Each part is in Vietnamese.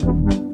Hello,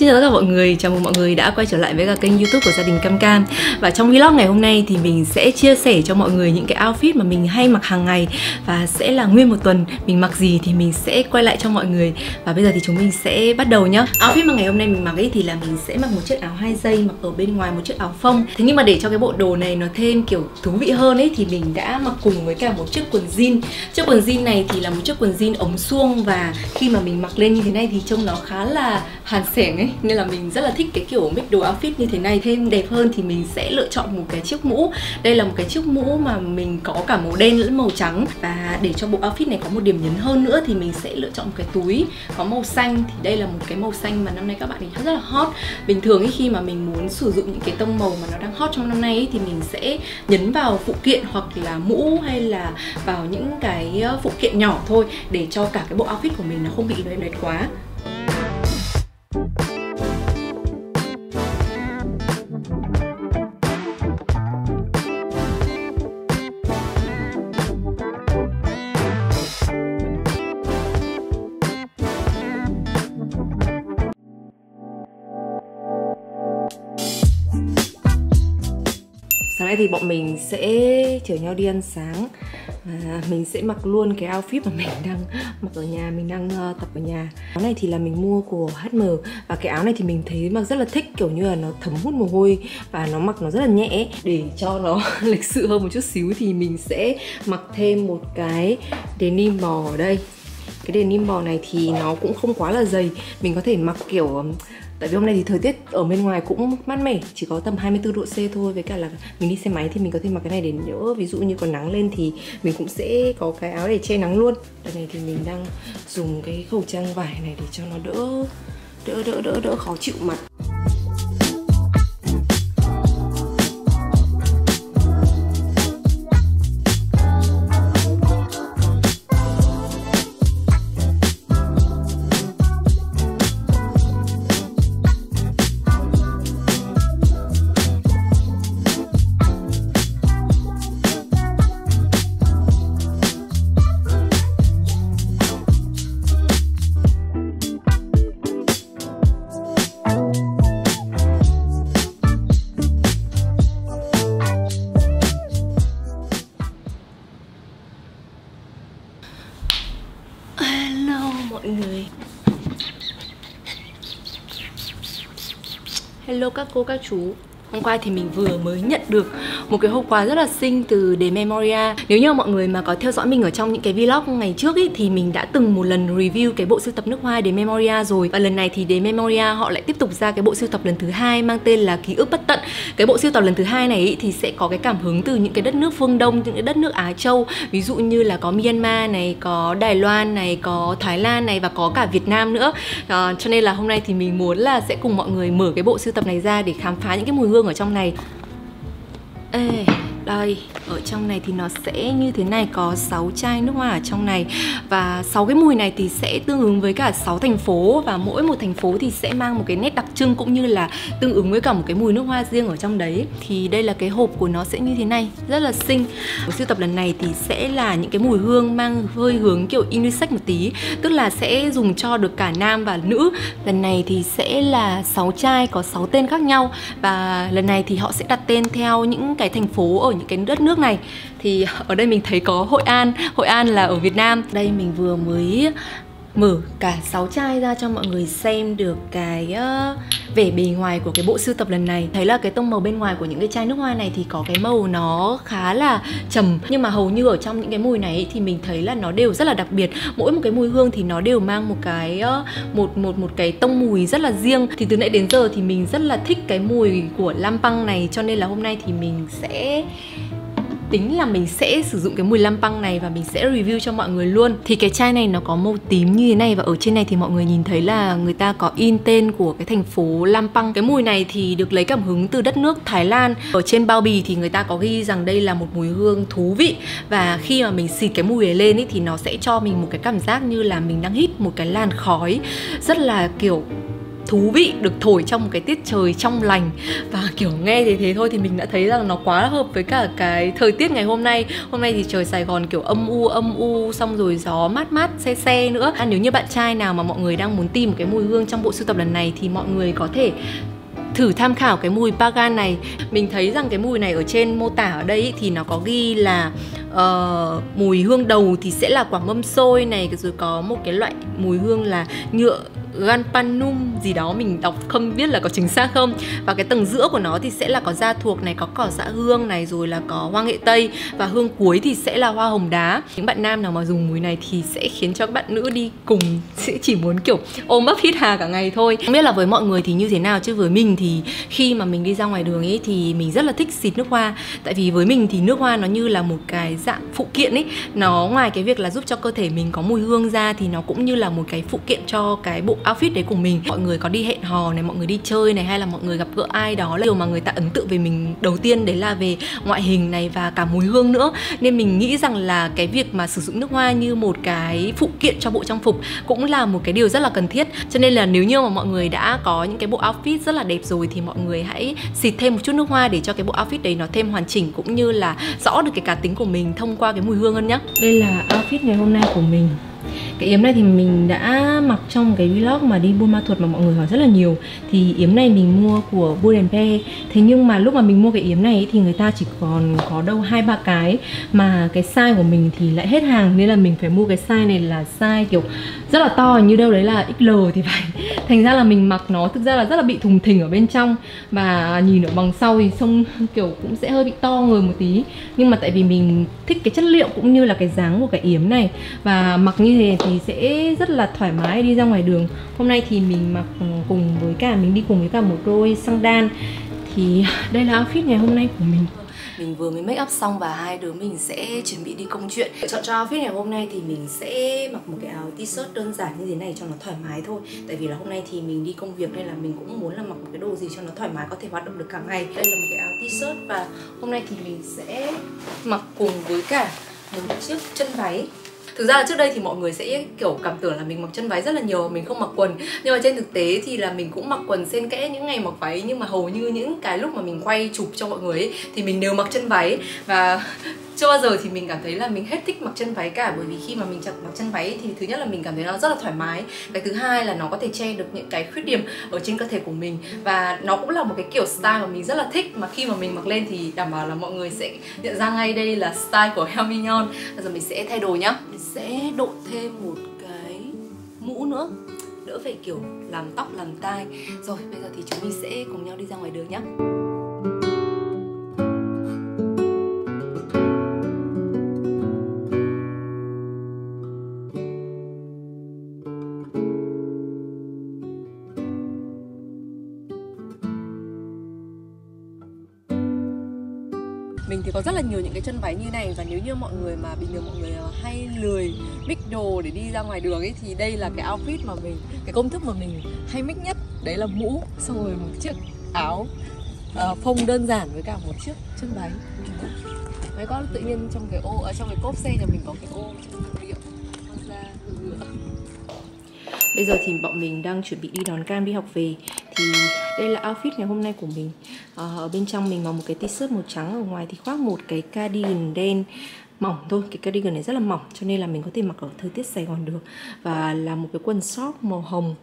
xin chào tất cả mọi người, chào mừng mọi người đã quay trở lại với cả kênh youtube của gia đình Cam Cam. Và trong vlog ngày hôm nay thì mình sẽ chia sẻ cho mọi người những cái outfit mà mình hay mặc hàng ngày. Và sẽ là nguyên một tuần mình mặc gì thì mình sẽ quay lại cho mọi người. Và bây giờ thì chúng mình sẽ bắt đầu nhá. Outfit mà ngày hôm nay mình mặc ấy thì là mình sẽ mặc một chiếc áo hai dây mặc ở bên ngoài một chiếc áo phông. Thế nhưng mà để cho cái bộ đồ này nó thêm kiểu thú vị hơn ấy thì mình đã mặc cùng với cả một chiếc quần jean. Chiếc quần jean này thì là một chiếc quần jean ống suông. Và khi mà mình mặc lên như thế này thì trông nó khá là hàn sẻng ấy nên là mình rất là thích cái kiểu mix đồ outfit như thế này. Thêm đẹp hơn thì mình sẽ lựa chọn một cái chiếc mũ. Đây là một cái chiếc mũ mà mình có cả màu đen lẫn màu trắng. Và để cho bộ outfit này có một điểm nhấn hơn nữa thì mình sẽ lựa chọn một cái túi có màu xanh. Thì đây là một cái màu xanh mà năm nay các bạn ấy rất là hot. Bình thường ấy khi mà mình muốn sử dụng những cái tông màu mà nó đang hot trong năm nay ấy, thì mình sẽ nhấn vào phụ kiện hoặc là mũ hay là vào những cái ờ, phụ kiện nhỏ thôi để cho cả cái bộ outfit của mình nó không bị loẹt loẹt quá. Thì bọn mình sẽ chở nhau đi ăn sáng. Và mình sẽ mặc luôn cái outfit mà mình đang mặc ở nhà, mình đang uh, tập ở nhà. Áo này thì là mình mua của HM và cái áo này thì mình thấy mặc rất là thích kiểu như là nó thấm hút mồ hôi và nó mặc nó rất là nhẹ. Để cho nó lịch sự hơn một chút xíu thì mình sẽ mặc thêm một cái denim bò ở đây. Cái denim bò này thì nó cũng không quá là dày. Mình có thể mặc kiểu tại vì hôm nay thì thời tiết ở bên ngoài cũng mát mẻ, chỉ có tầm 24 độ C thôi, với cả là mình đi xe máy thì mình có thể mặc cái này để nhỡ, ví dụ như còn nắng lên thì mình cũng sẽ có cái áo để che nắng luôn. Đây này thì mình đang dùng cái khẩu trang vải này để cho nó đỡ đỡ đỡ đỡ đỡ khó chịu mặt. Hello các cô các chú. Hôm qua thì mình vừa mới nhận được một cái hộp quà rất là xinh từ The Memoria. Nếu như mọi người mà có theo dõi mình ở trong những cái vlog ngày trước ý, thì mình đã từng một lần review cái bộ sưu tập nước hoa The Memoria rồi. Và lần này thì The Memoria họ lại tiếp tục ra cái bộ sưu tập lần thứ hai mang tên là Ký ức bất tận. Cái bộ sưu tập lần thứ hai này ý, thì sẽ có cái cảm hứng từ những cái đất nước phương Đông, những cái đất nước Á Châu. Ví dụ như là có Myanmar này, có Đài Loan này, có Thái Lan này và có cả Việt Nam nữa. À, Cho nên là hôm nay thì mình muốn là sẽ cùng mọi người mở cái bộ sưu tập này ra để khám phá những cái mùi hương ở trong này. 哎。Đây, ở trong này thì nó sẽ như thế này Có 6 chai nước hoa ở trong này. Và 6 cái mùi này thì sẽ tương ứng với cả 6 thành phố. Và mỗi một thành phố thì sẽ mang một cái nét đặc trưng Cũng như là tương ứng với cả một cái mùi nước hoa riêng ở trong đấy. Thì đây là cái hộp của nó sẽ như thế này Rất là xinh. Của siêu tập lần này thì sẽ là những cái mùi hương mang hơi hướng kiểu unisex một tí Tức là sẽ dùng cho được cả nam và nữ. Lần này thì sẽ là 6 chai có 6 tên khác nhau. Và lần này thì họ sẽ đặt tên theo những cái thành phố ở những cái đất nước này. Thì ở đây mình thấy có Hội An. Hội An là ở Việt Nam. Đây mình vừa mới mở cả 6 chai ra cho mọi người xem được cái uh, vẻ bề ngoài của cái bộ sưu tập lần này. Thấy là cái tông màu bên ngoài của những cái chai nước hoa này thì có cái màu nó khá là trầm nhưng mà hầu như ở trong những cái mùi này thì mình thấy là nó đều rất là đặc biệt. Mỗi một cái mùi hương thì nó đều mang một cái uh, một một một cái tông mùi rất là riêng. Thì từ nãy đến giờ thì mình rất là thích cái mùi của Lampang này cho nên là hôm nay thì mình sẽ tính là mình sẽ sử dụng cái mùi lampang này và mình sẽ review cho mọi người luôn. Thì cái chai này nó có màu tím như thế này và ở trên này thì mọi người nhìn thấy là người ta có in tên của cái thành phố lampang. Cái mùi này thì được lấy cảm hứng từ đất nước thái lan. Ở trên bao bì thì người ta có ghi rằng đây là một mùi hương thú vị. Và khi mà mình xịt cái mùi này lên ý, thì nó sẽ cho mình một cái cảm giác như là mình đang hít một cái làn khói rất là kiểu thú vị được thổi trong một cái tiết trời trong lành. Và kiểu nghe thế thế thôi thì mình đã thấy rằng nó quá hợp với cả cái thời tiết ngày hôm nay. Hôm nay thì trời Sài Gòn kiểu âm u âm u xong rồi gió mát mát xe xe nữa. À, nếu như bạn trai nào mà mọi người đang muốn tìm một cái mùi hương trong bộ sưu tập lần này thì mọi người có thể thử tham khảo cái mùi Pagan này. Mình thấy rằng cái mùi này ở trên mô tả ở đây thì nó có ghi là uh, mùi hương đầu thì sẽ là quả mâm xôi này rồi có một cái loại mùi hương là nhựa Ganpanum gì đó, mình đọc không biết là có chính xác không. Và cái tầng giữa của nó thì sẽ là có da thuộc này, có cỏ dạ hương này, rồi là có hoa nghệ tây. Và hương cuối thì sẽ là hoa hồng đá. Những bạn nam nào mà dùng mùi này thì sẽ khiến cho các bạn nữ đi cùng, sẽ chỉ muốn, kiểu, ôm ấp hít hà cả ngày thôi. Không biết là với mọi người thì như thế nào, chứ với mình thì khi mà mình đi ra ngoài đường ấy thì mình rất là thích xịt nước hoa. Tại vì với mình thì nước hoa nó như là một cái dạng phụ kiện ấy. Nó ngoài cái việc là giúp cho cơ thể mình có mùi hương ra thì nó cũng như là một cái phụ kiện cho cái bộ outfit đấy của mình. Mọi người có đi hẹn hò này, mọi người đi chơi này, hay là mọi người gặp gỡ ai đó, là điều mà người ta ấn tượng về mình đầu tiên, đấy là về ngoại hình này và cả mùi hương nữa. Nên mình nghĩ rằng là cái việc mà sử dụng nước hoa như một cái phụ kiện cho bộ trang phục cũng là một cái điều rất là cần thiết. Cho nên là nếu như mà mọi người đã có những cái bộ outfit rất là đẹp rồi thì mọi người hãy xịt thêm một chút nước hoa để cho cái bộ outfit đấy nó thêm hoàn chỉnh cũng như là rõ được cái cá tính của mình thông qua cái mùi hương hơn nhé đây là outfit ngày hôm nay của mình cái yếm này thì mình đã mặc trong cái vlog mà đi Buôn Ma Thuột mà mọi người hỏi rất là nhiều. Thì yếm này mình mua của Bull Pe. Thế nhưng mà lúc mà mình mua cái yếm này thì người ta chỉ còn có đâu hai, ba cái. Mà cái size của mình thì lại hết hàng, nên là mình phải mua cái size này là size kiểu rất là to, như đâu đấy là XL thì phải. Thành ra là mình mặc nó thực ra là rất là bị thùng thình ở bên trong. Và nhìn ở bằng sau thì trông kiểu cũng sẽ hơi bị to người một tí. Nhưng mà tại vì mình thích cái chất liệu cũng như là cái dáng của cái yếm này. Và mặc như thế thì sẽ rất là thoải mái đi ra ngoài đường. Hôm nay thì mình mặc cùng với cả, mình đi cùng với cả một đôi đan. Thì đây là outfit ngày hôm nay của mình. Mình vừa mới make up xong và hai đứa mình sẽ chuẩn bị đi công chuyện. Chọn cho outfit ngày hôm nay thì mình sẽ mặc một cái áo t-shirt đơn giản như thế này cho nó thoải mái thôi. Tại vì là hôm nay thì mình đi công việc nên là mình cũng muốn là mặc một cái đồ gì cho nó thoải mái, có thể hoạt động được cả ngày. Đây là một cái áo t-shirt và hôm nay thì mình sẽ mặc cùng với cả một chiếc chân váy thực ra là trước đây thì mọi người sẽ kiểu cảm tưởng là mình mặc chân váy rất là nhiều mình không mặc quần. Nhưng mà trên thực tế thì là mình cũng mặc quần xen kẽ những ngày mặc váy nhưng mà hầu như những cái lúc mà mình quay chụp cho mọi người ấy, thì mình đều mặc chân váy. Và chưa bao giờ thì mình cảm thấy là mình hết thích mặc chân váy cả, bởi vì khi mà mình chặt mặc chân váy thì thứ nhất là mình cảm thấy nó rất là thoải mái. Cái thứ hai là nó có thể che được những cái khuyết điểm ở trên cơ thể của mình và nó cũng là một cái kiểu style mà mình rất là thích. Mà khi mà mình mặc lên thì đảm bảo là mọi người sẽ nhận ra ngay đây là style của Heo Mignon bây giờ mình sẽ thay đồ nhá. Mình sẽ đội thêm một cái mũ nữa. Đỡ phải kiểu làm tóc, làm tai. Rồi, bây giờ thì chúng mình sẽ cùng nhau đi ra ngoài đường nhé thì có rất là nhiều những cái chân váy như này. Và nếu như mọi người mà bình thường mọi người ờ, hay lười mix đồ để đi ra ngoài đường ấy thì đây là cái outfit mà mình cái công thức mà mình hay mix nhất. Đấy là mũ xong rồi một chiếc áo uh, phông đơn giản với cả một chiếc chân váy. Mấy con tự nhiên trong cái ô ở trong cái cốp xe nhà mình có cái ô liệu ra Bây giờ thì bọn mình đang chuẩn bị đi đón Cam đi học về. Thì đây là outfit ngày hôm nay của mình. À, Ở bên trong mình mặc một cái t-shirt màu trắng Ở ngoài thì khoác một cái cardigan đen mỏng thôi. Cái cardigan này rất là mỏng cho nên là mình có thể mặc ở thời tiết Sài Gòn được. Và là một cái quần short màu hồng.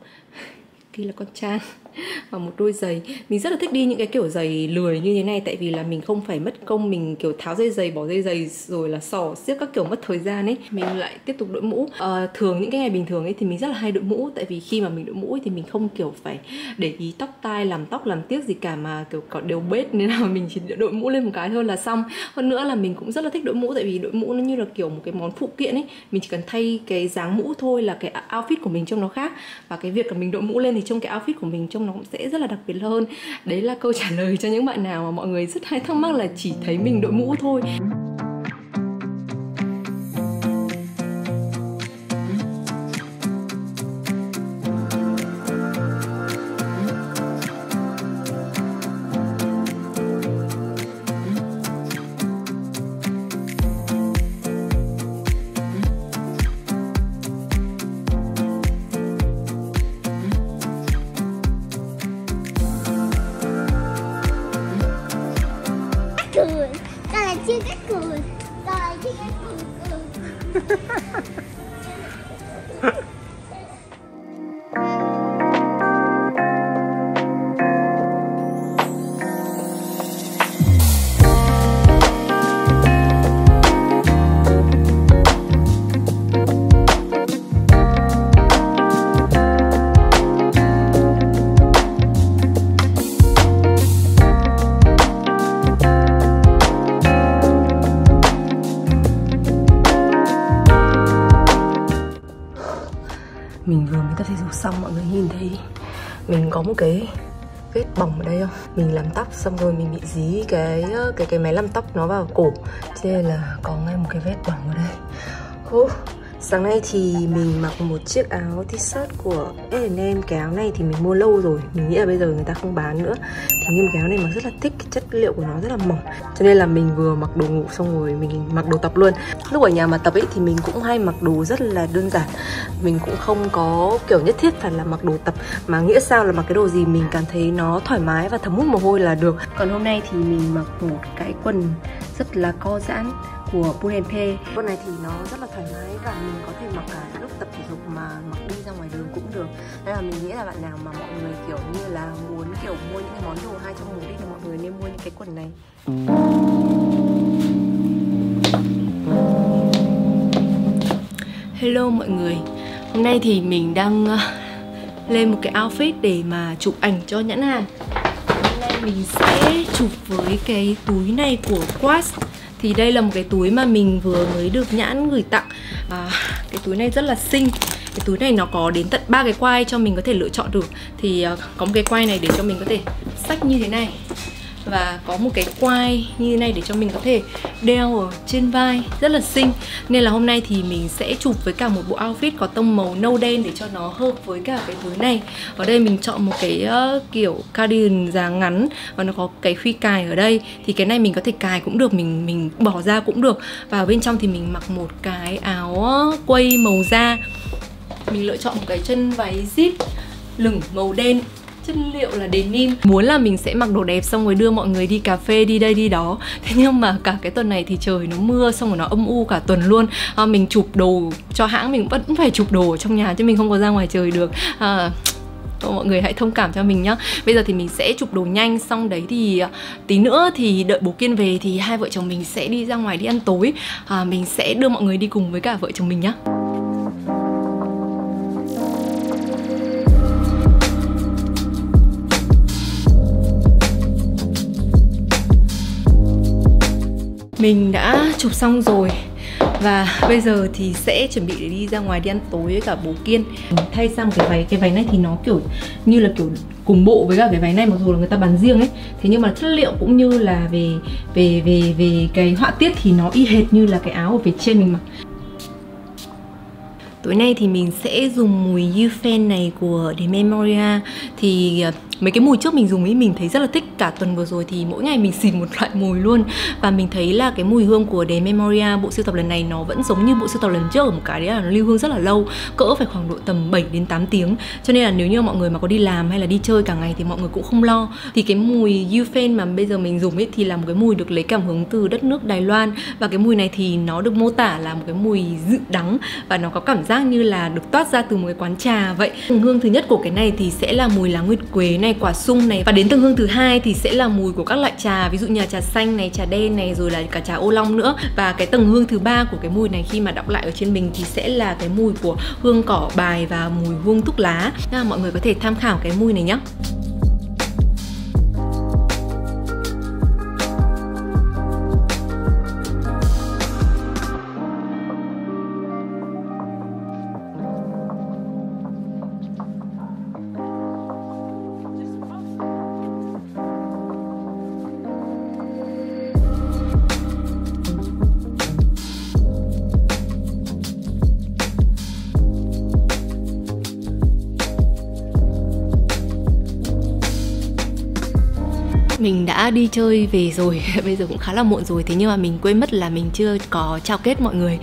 Kia là con trang và một đôi giày. Mình rất là thích đi những cái kiểu giày lười như thế này tại vì là mình không phải mất công mình kiểu tháo dây giày bỏ dây giày rồi là sò xiếc các kiểu mất thời gian ấy. Mình lại tiếp tục đội mũ. À, thường những cái ngày bình thường ấy thì mình rất là hay đội mũ tại vì khi mà mình đội mũ ấy, thì mình không kiểu phải để ý tóc tai làm tóc làm tiếc gì cả mà kiểu có đều bết nên là mình chỉ đội mũ lên một cái thôi là xong. Hơn nữa là mình cũng rất là thích đội mũ tại vì đội mũ nó như là kiểu một cái món phụ kiện ấy. Mình chỉ cần thay cái dáng mũ thôi là cái outfit của mình trông nó khác. Và cái việc là mình đội mũ lên thì trông cái outfit của mình trông nó cũng sẽ rất là đặc biệt hơn. Đấy là câu trả lời cho những bạn nào mà mọi người rất hay thắc mắc là chỉ thấy mình đội mũ thôi. Mình có một cái vết bỏng ở đây không? Mình làm tóc xong rồi mình bị dí cái ờ, cái cái máy làm tóc nó vào cổ. Cho nên là có ngay một cái vết bỏng ở đây. Ủa, Sáng nay thì mình mặc một chiếc áo t-shirt của H&M Cái áo này thì mình mua lâu rồi. Mình nghĩ là bây giờ người ta không bán nữa. Thế nhưng cái áo này mặc rất là thích, Cái chất liệu của nó rất là mỏng. Cho nên là mình vừa mặc đồ ngủ xong rồi mình mặc đồ tập luôn. Lúc ở nhà mà tập ấy thì mình cũng hay mặc đồ rất là đơn giản. Mình cũng không có kiểu nhất thiết phải là mặc đồ tập. Mà nghĩa sao là mặc cái đồ gì mình cảm thấy nó thoải mái và thấm hút mồ hôi là được. Còn hôm nay thì mình mặc một cái quần rất là co giãn của Pull&Pay Quần này thì nó rất là thoải mái và mình có thể mặc cả lúc tập thể dục mà mặc đi ra ngoài đường cũng được. Nên là mình nghĩ là bạn nào mà mọi người kiểu như là muốn kiểu mua những cái món đồ hai trong một đi thì mọi người nên mua những cái quần này. Hello mọi người. Hôm nay thì mình đang uh, lên một cái outfit để mà chụp ảnh cho nhãn hàng. Hôm nay mình sẽ chụp với cái túi này của Quast thì đây là một cái túi mà mình vừa mới được nhãn gửi tặng. À, cái túi này rất là xinh. Cái túi này nó có đến tận ba cái quai cho mình có thể lựa chọn được. Thì uh, có một cái quai này để cho mình có thể xách như thế này và có một cái quai như thế này để cho mình có thể đeo ở trên vai rất là xinh. Nên là hôm nay thì mình sẽ chụp với cả một bộ outfit có tông màu nâu đen để cho nó hợp với cả cái túi này. Ở đây mình chọn một cái uh, kiểu cardigan dáng ngắn và nó có cái khuy cài ở đây. Thì cái này mình có thể cài cũng được mình mình bỏ ra cũng được. Và bên trong thì mình mặc một cái áo ờ, quây màu da. Mình lựa chọn một cái chân váy zip lửng màu đen chất liệu là denim muốn là mình sẽ mặc đồ đẹp xong rồi đưa mọi người đi cà phê đi đây đi đó. Thế nhưng mà cả cái tuần này thì trời nó mưa xong rồi nó âm u cả tuần luôn. À, mình chụp đồ cho hãng mình vẫn phải chụp đồ ở trong nhà chứ mình không có ra ngoài trời được. À, mọi người hãy thông cảm cho mình nhá. Bây giờ thì mình sẽ chụp đồ nhanh xong đấy thì à, tí nữa thì đợi bố kiên về thì hai vợ chồng mình sẽ đi ra ngoài đi ăn tối. À, mình sẽ đưa mọi người đi cùng với cả vợ chồng mình nhá. Mình đã chụp xong rồi. Và bây giờ thì sẽ chuẩn bị để đi ra ngoài đi ăn tối với cả bố kiên. Thay sang cái váy cái váy này thì nó kiểu như là kiểu cùng bộ với cả cái váy này, mặc dù là người ta bán riêng ấy. Thế nhưng mà chất liệu cũng như là về về về về cái họa tiết thì nó y hệt như là cái áo ở phía trên mình mặc. Tối nay thì mình sẽ dùng mùi Yufen này của The Memoria. Thì à, mấy cái mùi trước mình dùng ấy mình thấy rất là thích. Cả tuần vừa rồi thì mỗi ngày mình xịt một loại mùi luôn. Và mình thấy là cái mùi hương của The Memoria bộ sưu tập lần này nó vẫn giống như bộ sưu tập lần trước ở một cái đấy là nó lưu hương rất là lâu, cỡ phải khoảng độ tầm 7 đến 8 tiếng. Cho nên là nếu như mọi người mà có đi làm hay là đi chơi cả ngày thì mọi người cũng không lo. Thì cái mùi yufen mà bây giờ mình dùng ấy thì là một cái mùi được lấy cảm hứng từ đất nước Đài Loan. Và cái mùi này thì nó được mô tả là một cái mùi dịu đắng và nó có cảm giác như là được toát ra từ một cái quán trà vậy. Hương thứ nhất của cái này thì sẽ là mùi lá nguyệt quế này quả sung này. Và đến tầng hương thứ hai thì sẽ là mùi của các loại trà. Ví dụ như là trà xanh này, trà đen này, rồi là cả trà ô long nữa. Và cái tầng hương thứ ba của cái mùi này khi mà đọng lại ở trên mình thì sẽ là cái mùi của hương cỏ bài và mùi hương thuốc lá. Nên là mọi người có thể tham khảo cái mùi này nhé mình đã đi chơi về rồi. Bây giờ cũng khá là muộn rồi thế nhưng mà mình quên mất là mình chưa có chào kết mọi người.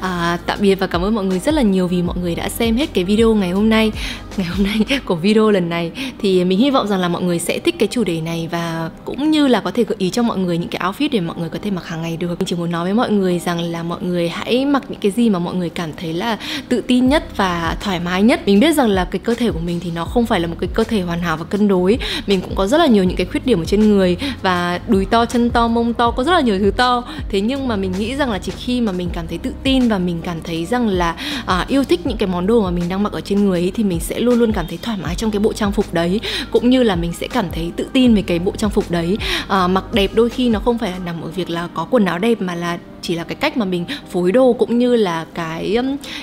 À, tạm biệt và cảm ơn mọi người rất là nhiều vì mọi người đã xem hết cái video ngày hôm nay ngày hôm nay của video lần này. Thì mình hy vọng rằng là mọi người sẽ thích cái chủ đề này và cũng như là có thể gợi ý cho mọi người những cái outfit để mọi người có thể mặc hàng ngày được. Mình chỉ muốn nói với mọi người rằng là mọi người hãy mặc những cái gì mà mọi người cảm thấy là tự tin nhất và thoải mái nhất. Mình biết rằng là cái cơ thể của mình thì nó không phải là một cái cơ thể hoàn hảo và cân đối. Mình cũng có rất là nhiều những cái khuyết điểm ở trên người và đùi to chân to mông to có rất là nhiều thứ to. Thế nhưng mà mình nghĩ rằng là chỉ khi mà mình cảm thấy tự tin và mình cảm thấy rằng là à, yêu thích những cái món đồ mà mình đang mặc ở trên người ấy, thì mình sẽ luôn luôn luôn cảm thấy thoải mái trong cái bộ trang phục đấy. Cũng như là mình sẽ cảm thấy tự tin về cái bộ trang phục đấy. À, mặc đẹp đôi khi nó không phải là nằm ở việc là có quần áo đẹp mà là chỉ là cái cách mà mình phối đồ cũng như là cái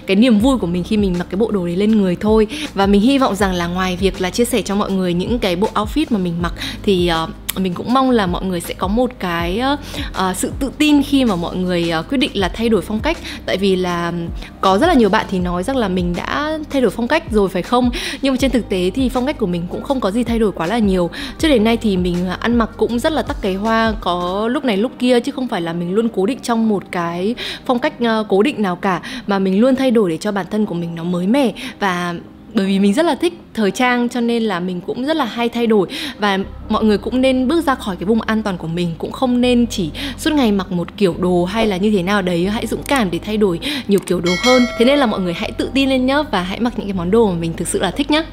cái niềm vui của mình khi mình mặc cái bộ đồ đấy lên người thôi. Và mình hy vọng rằng là ngoài việc là chia sẻ cho mọi người những cái bộ outfit mà mình mặc thì uh, mình cũng mong là mọi người sẽ có một cái uh, sự tự tin khi mà mọi người uh, quyết định là thay đổi phong cách. Tại vì là có rất là nhiều bạn thì nói rằng là mình đã thay đổi phong cách rồi phải không? Nhưng mà trên thực tế thì phong cách của mình cũng không có gì thay đổi quá là nhiều. Trước đến nay thì mình ăn mặc cũng rất là tắc cái hoa có lúc này lúc kia chứ không phải là mình luôn cố định trong một cái phong cách uh, cố định nào cả. Mà mình luôn thay đổi để cho bản thân của mình nó mới mẻ. Và bởi vì mình rất là thích thời trang cho nên là mình cũng rất là hay thay đổi và mọi người cũng nên bước ra khỏi cái vùng an toàn của mình, cũng không nên chỉ suốt ngày mặc một kiểu đồ hay là như thế nào đấy, hãy dũng cảm để thay đổi nhiều kiểu đồ hơn. Thế nên là mọi người hãy tự tin lên nhá và hãy mặc những cái món đồ mà mình thực sự là thích nhá.